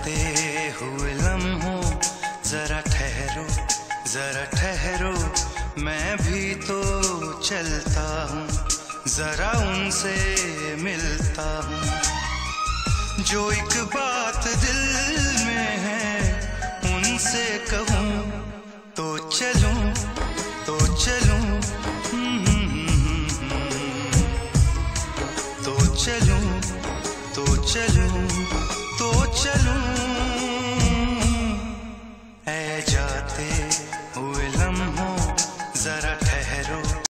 जाते हुए लम्हों, जरा ठहरो जरा ठहरो। मैं भी तो चलता हूँ, जरा उनसे मिलता हूँ। जो एक बात दिल में है, उनसे कहूँ तो चलूँ तो चलूँ। हम्म, तो चलूँ तो चलूँ। ठहरो